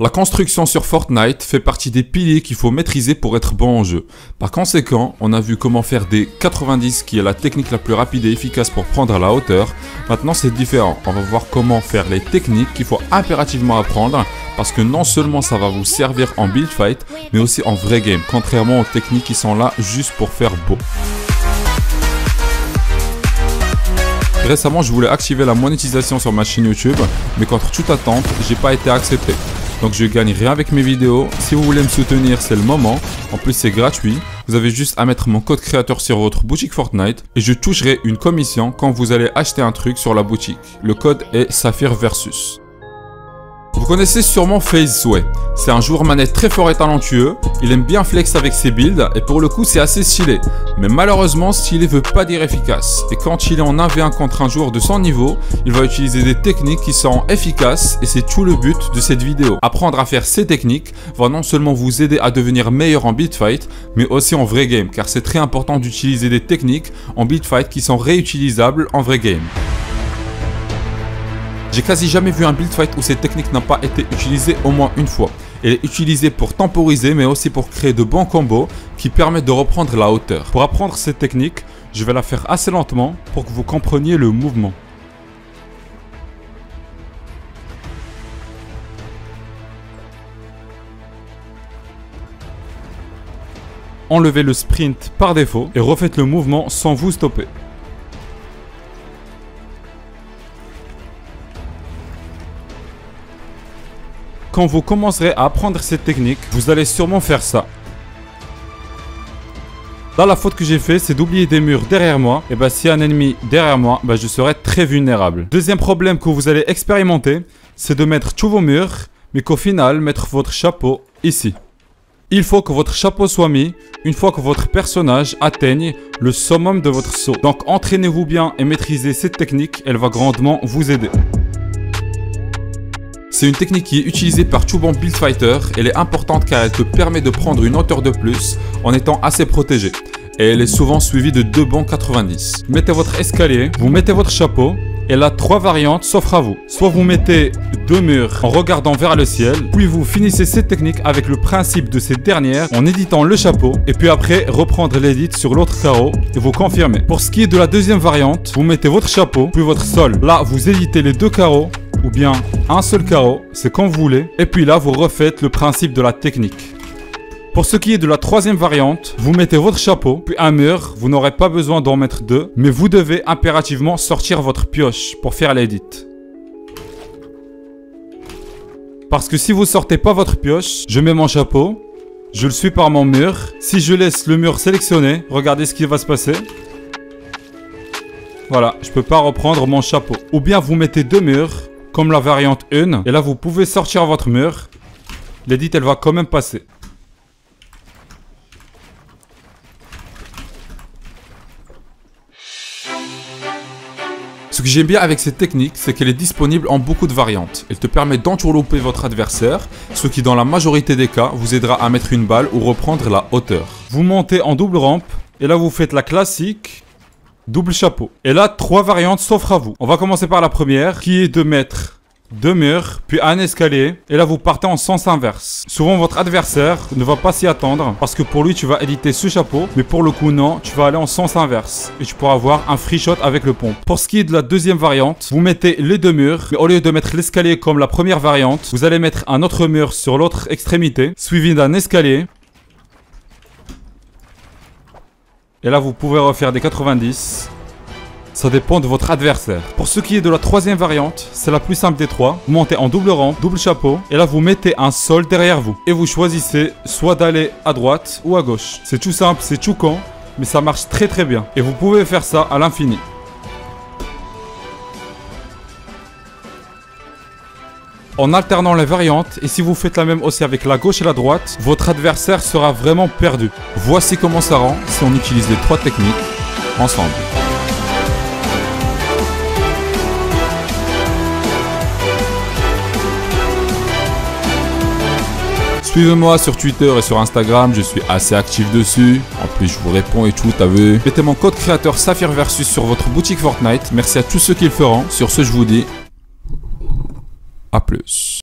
La construction sur Fortnite fait partie des piliers qu'il faut maîtriser pour être bon en jeu. Par conséquent, on a vu comment faire des 90 qui est la technique la plus rapide et efficace pour prendre la hauteur. Maintenant c'est différent, on va voir comment faire les techniques qu'il faut impérativement apprendre parce que non seulement ça va vous servir en build fight, mais aussi en vrai game, contrairement aux techniques qui sont là juste pour faire beau. Récemment, je voulais activer la monétisation sur ma chaîne YouTube, mais contre toute attente, j'ai pas été accepté. Donc je gagne rien avec mes vidéos. Si vous voulez me soutenir, c'est le moment. En plus, c'est gratuit. Vous avez juste à mettre mon code créateur sur votre boutique Fortnite et je toucherai une commission quand vous allez acheter un truc sur la boutique. Le code est Saphir Versus. Vous connaissez sûrement FaZe Sway. C'est un joueur manette très fort et talentueux, il aime bien flex avec ses builds et pour le coup c'est assez stylé. Mais malheureusement stylé veut pas dire efficace et quand il est en 1v1 contre un joueur de son niveau, il va utiliser des techniques qui sont efficaces et c'est tout le but de cette vidéo. Apprendre à faire ces techniques va non seulement vous aider à devenir meilleur en beat fight, mais aussi en vrai game car c'est très important d'utiliser des techniques en beat fight qui sont réutilisables en vrai game. J'ai quasi jamais vu un build fight où cette technique n'a pas été utilisée au moins une fois. Elle est utilisée pour temporiser mais aussi pour créer de bons combos qui permettent de reprendre la hauteur. Pour apprendre cette technique, je vais la faire assez lentement pour que vous compreniez le mouvement. Enlevez le sprint par défaut et refaites le mouvement sans vous stopper. Quand vous commencerez à apprendre cette technique, vous allez sûrement faire ça. Là, la faute que j'ai fait, c'est d'oublier des murs derrière moi. Et bah, s'il un ennemi derrière moi, bah, je serai très vulnérable. Deuxième problème que vous allez expérimenter, c'est de mettre tous vos murs, mais qu'au final, mettre votre chapeau ici. Il faut que votre chapeau soit mis une fois que votre personnage atteigne le summum de votre saut. Donc entraînez-vous bien et maîtrisez cette technique, elle va grandement vous aider. C'est une technique qui est utilisée par bon build fighter. Elle est importante car elle te permet de prendre une hauteur de plus en étant assez protégé. Et elle est souvent suivie de deux bons 90. Mettez votre escalier, vous mettez votre chapeau, et là, trois variantes s'offrent à vous. Soit vous mettez deux murs en regardant vers le ciel, puis vous finissez cette technique avec le principe de cette dernière en éditant le chapeau, et puis après reprendre l'édit sur l'autre carreau et vous confirmez. Pour ce qui est de la deuxième variante, vous mettez votre chapeau, puis votre sol. Là, vous éditez les deux carreaux ou bien un seul carreau, c'est quand vous voulez. Et puis là, vous refaites le principe de la technique. Pour ce qui est de la troisième variante, vous mettez votre chapeau, puis un mur, vous n'aurez pas besoin d'en mettre deux, mais vous devez impérativement sortir votre pioche pour faire l'édit. Parce que si vous sortez pas votre pioche, je mets mon chapeau, je le suis par mon mur. Si je laisse le mur sélectionné, regardez ce qui va se passer. Voilà, je peux pas reprendre mon chapeau. Ou bien vous mettez deux murs, comme la variante 1. Et là, vous pouvez sortir votre mur. L'édit, elle va quand même passer. Ce que j'aime bien avec cette technique, c'est qu'elle est disponible en beaucoup de variantes. Elle te permet d'entourlouper votre adversaire, ce qui dans la majorité des cas vous aidera à mettre une balle ou reprendre la hauteur. Vous montez en double rampe, et là vous faites la classique, double chapeau. Et là, trois variantes s'offrent à vous. On va commencer par la première, qui est de mettre deux murs, puis un escalier, et là vous partez en sens inverse. Souvent votre adversaire ne va pas s'y attendre, parce que pour lui tu vas éditer ce chapeau, mais pour le coup non, tu vas aller en sens inverse, et tu pourras avoir un free shot avec le pompe. Pour ce qui est de la deuxième variante, vous mettez les deux murs, mais au lieu de mettre l'escalier comme la première variante, vous allez mettre un autre mur sur l'autre extrémité, suivi d'un escalier, Et là, vous pouvez refaire des 90. Ça dépend de votre adversaire. Pour ce qui est de la troisième variante, c'est la plus simple des trois. Vous montez en double rang, double chapeau, et là vous mettez un sol derrière vous. Et vous choisissez soit d'aller à droite ou à gauche. C'est tout simple, c'est tout mais ça marche très très bien. Et vous pouvez faire ça à l'infini. En alternant les variantes et si vous faites la même aussi avec la gauche et la droite, votre adversaire sera vraiment perdu. Voici comment ça rend si on utilise les trois techniques ensemble. Suivez-moi sur Twitter et sur Instagram, je suis assez actif dessus. En plus, je vous réponds et tout, t'as vu. Mettez mon code créateur Saphir Versus sur votre boutique Fortnite. Merci à tous ceux qui le feront. Sur ce, je vous dis à plus.